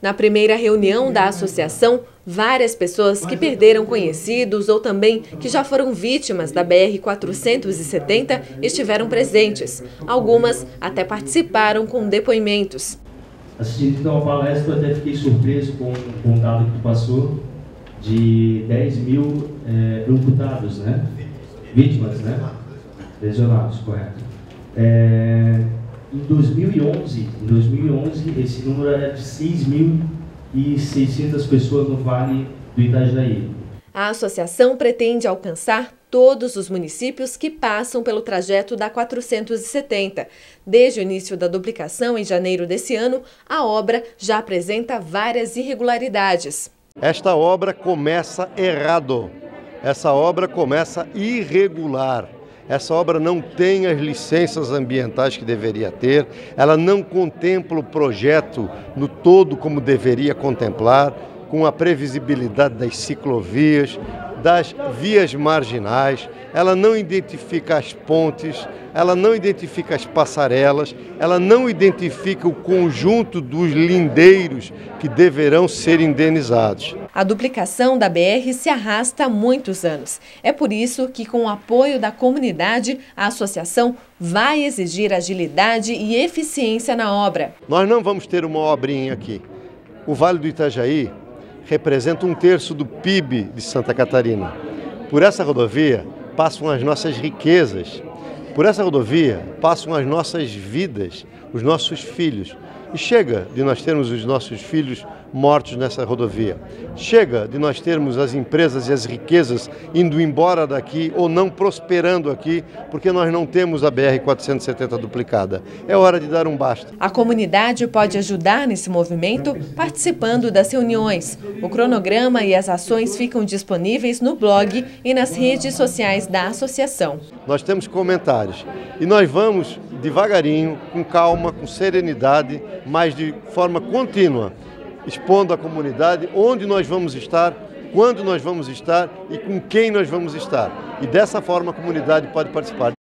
Na primeira reunião da associação, várias pessoas que perderam conhecidos ou também que já foram vítimas da BR-470 estiveram presentes. Algumas até participaram com depoimentos. Assistindo então a palestra, eu até fiquei surpreso com, com o dado que tu passou de 10 mil é, amputados, né? Vítimas, né? Lesionados, correto. É, em 2011, em 2011, esse número era de 6.600 pessoas no Vale do Itajaí. A associação pretende alcançar todos os municípios que passam pelo trajeto da 470. Desde o início da duplicação, em janeiro desse ano, a obra já apresenta várias irregularidades. Esta obra começa errado. Essa obra começa irregular. Essa obra não tem as licenças ambientais que deveria ter, ela não contempla o projeto no todo como deveria contemplar, com a previsibilidade das ciclovias, das vias marginais, ela não identifica as pontes, ela não identifica as passarelas, ela não identifica o conjunto dos lindeiros que deverão ser indenizados. A duplicação da BR se arrasta há muitos anos. É por isso que, com o apoio da comunidade, a associação vai exigir agilidade e eficiência na obra. Nós não vamos ter uma obrinha aqui. O Vale do Itajaí representa um terço do PIB de Santa Catarina. Por essa rodovia passam as nossas riquezas, por essa rodovia passam as nossas vidas, os nossos filhos. E chega de nós termos os nossos filhos mortos nessa rodovia. Chega de nós termos as empresas e as riquezas indo embora daqui ou não prosperando aqui, porque nós não temos a BR-470 duplicada. É hora de dar um basta. A comunidade pode ajudar nesse movimento participando das reuniões. O cronograma e as ações ficam disponíveis no blog e nas redes sociais da associação. Nós temos comentários e nós vamos devagarinho, com calma, com serenidade, mas de forma contínua, expondo à comunidade onde nós vamos estar, quando nós vamos estar e com quem nós vamos estar. E dessa forma a comunidade pode participar.